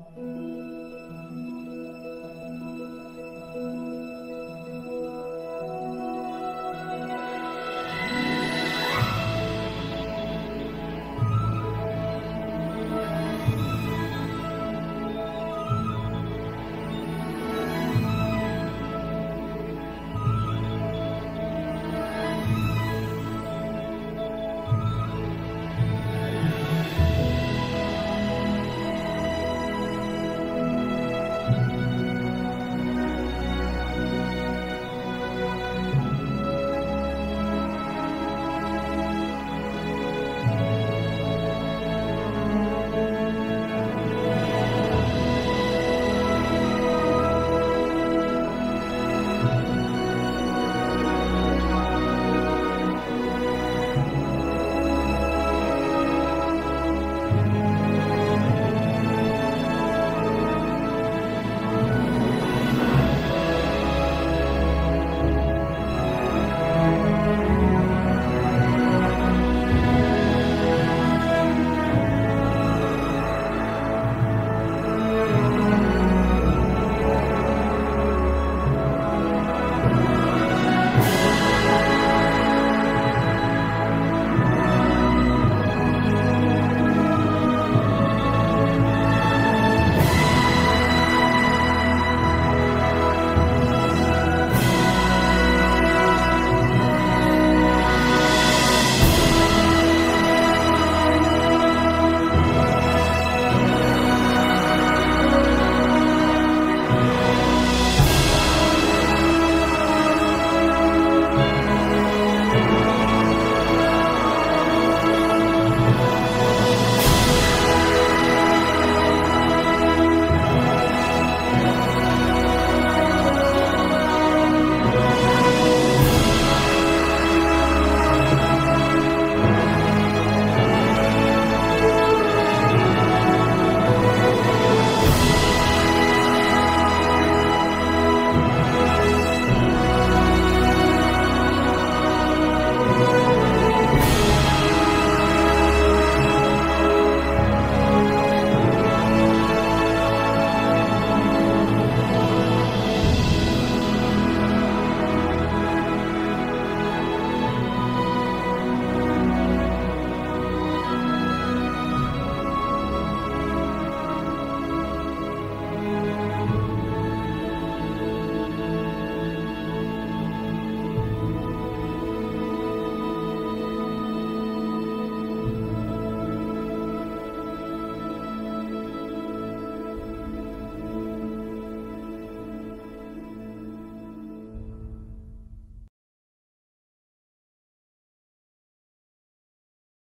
Música